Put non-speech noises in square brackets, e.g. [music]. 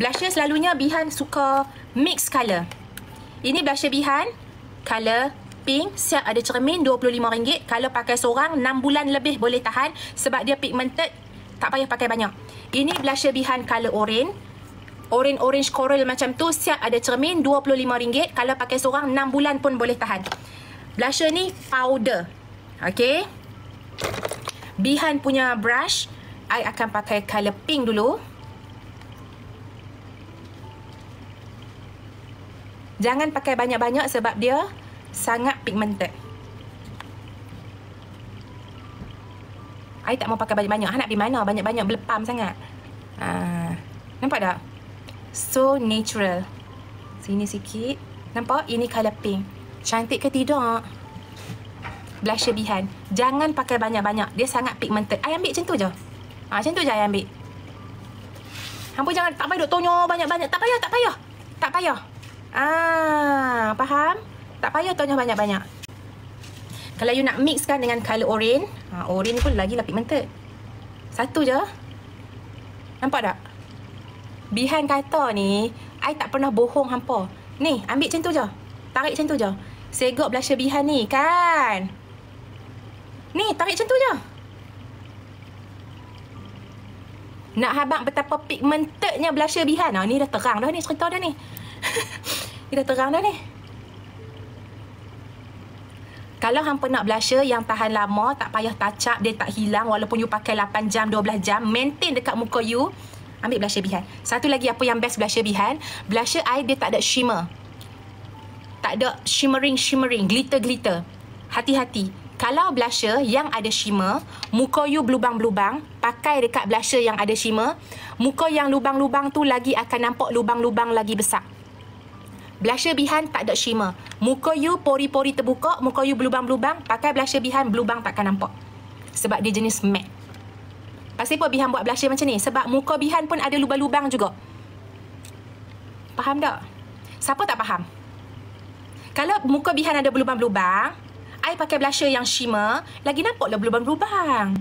Blusher selalunya Bihan suka mix colour. Ini blusher Bihan, colour pink, siap ada cermin RM25. Kalau pakai seorang, 6 bulan lebih boleh tahan sebab dia pigmented, tak payah pakai banyak. Ini blusher Bihan colour orange. Orange-orange coral macam tu, siap ada cermin RM25. Kalau pakai seorang, 6 bulan pun boleh tahan. Blusher ni powder. Okay. Bihan punya brush, I akan pakai colour pink dulu. Jangan pakai banyak-banyak sebab dia sangat pigmented. I tak mau pakai banyak-banyak. Ha, nak pergi mana? Banyak-banyak belepam sangat. Ha, nampak tak? So natural. Sini sikit. Nampak? Ini colour pink. Cantik ke tidak? Blusher Bihan. Jangan pakai banyak-banyak. Dia sangat pigmented. I ambil macam tu je. Ha, macam tu je I ambil. Hampa jangan tak payah duk tonyo banyak-banyak. Tak payah, tak payah. Tak payah. Ah, faham? Tak payah tonyo banyak-banyak. Kalau you nak mixkan dengan color orange, ha, orange pun lagi lah pigmented. Satu je. Nampak tak? Behind kata ni, I tak pernah bohong hampa. Ni, ambil macam tu je. Tarik macam tu je. Segok blusher behind ni, kan? Ni, tarik macam tu je. Nak habang betapa pigmentednya blusher behind. Ha, ni dah terang dah ni cerita dah ni. [laughs] Kita terang dah ni. Kalau hampa nak blusher yang tahan lama, tak payah touch up, dia tak hilang walaupun you pakai 8 jam, 12 jam, maintain dekat muka you, ambil blusher behind. Satu lagi apa yang best blusher behind, blusher eye dia tak ada shimmer. Tak ada shimmering, shimmering, glitter, glitter. Hati-hati. Kalau blusher yang ada shimmer, muka you berlubang-lubang, pakai dekat blusher yang ada shimmer, muka yang lubang-lubang tu lagi akan nampak lubang-lubang lagi besar. Blusher behind tak ada shimmer. Muka you pori-pori terbuka, muka you berlubang-lubang, pakai blusher behind berlubang takkan nampak. Sebab dia jenis matte. Pasti apa behind buat blusher macam ni? Sebab muka behind pun ada lubang-lubang juga. Faham tak? Siapa tak faham? Kalau muka behind ada berlubang-lubang, I pakai blusher yang shimmer, lagi nampak lah berlubang-lubang.